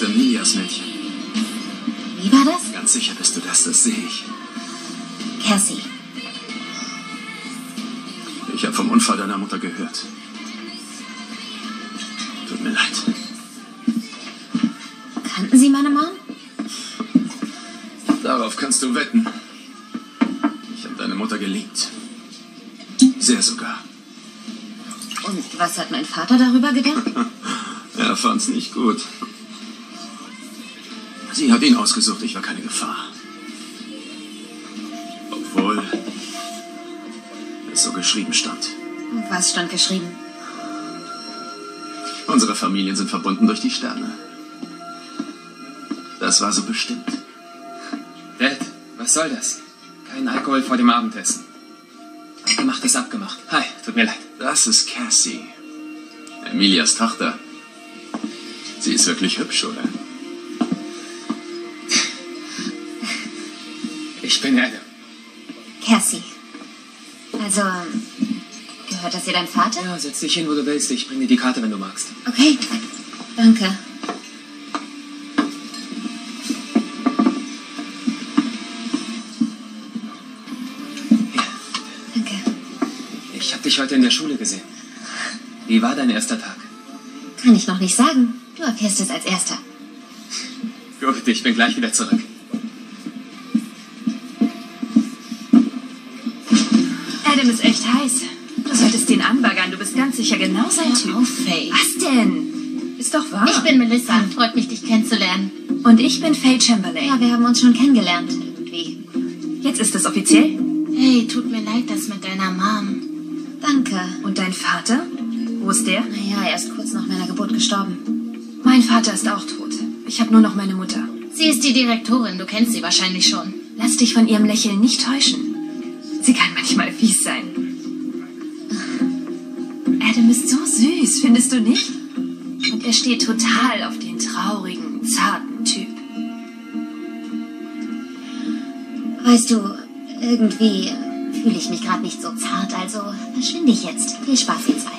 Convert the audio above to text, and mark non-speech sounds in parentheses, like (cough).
bist Emilias Mädchen. Wie war das? Ganz sicher bist du das, das sehe ich. Cassie. Ich habe vom Unfall deiner Mutter gehört. Tut mir leid. Kannten Sie meine Mom? Darauf kannst du wetten. Ich habe deine Mutter geliebt. Sehr sogar. Und was hat mein Vater darüber gedacht? (laughs) er fand's nicht gut. Sie hat ihn ausgesucht, ich war keine Gefahr. Obwohl es so geschrieben stand. Was stand geschrieben? Unsere Familien sind verbunden durch die Sterne. Das war so bestimmt. Dad, was soll das? Kein Alkohol vor dem Abendessen. Abgemacht ist abgemacht. Hi, tut mir leid. Das ist Cassie. Emilias Tochter. Sie ist wirklich hübsch, oder? Ich bin Adam. Cassie. Also, gehört das dir dein Vater? Ja, setz dich hin, wo du willst. Ich bring dir die Karte, wenn du magst. Okay, danke. Danke. Ich habe dich heute in der Schule gesehen. Wie war dein erster Tag? Kann ich noch nicht sagen. Du erfährst es als Erster. Gut, ich bin gleich wieder zurück. Adam ist echt heiß. Du solltest den anbaggern. Du bist ganz sicher genau sein Typ. auf, Faye. Was denn? Ist doch wahr. Ich bin Melissa. Freut mich, dich kennenzulernen. Und ich bin Faye Chamberlain. Ja, wir haben uns schon kennengelernt. Irgendwie. Jetzt ist es offiziell. Hey, tut mir leid, das mit deiner Mom. Danke. Und dein Vater? Wo ist der? Naja, er ist kurz nach meiner Geburt gestorben. Mein Vater ist auch tot. Ich habe nur noch meine Mutter. Sie ist die Direktorin. Du kennst sie wahrscheinlich schon. Lass dich von ihrem Lächeln nicht täuschen. Sie kann manchmal fies sein. Adam ist so süß, findest du nicht? Und er steht total auf den traurigen, zarten Typ. Weißt du, irgendwie fühle ich mich gerade nicht so zart, also verschwinde ich jetzt. Viel Spaß, ihr zwei.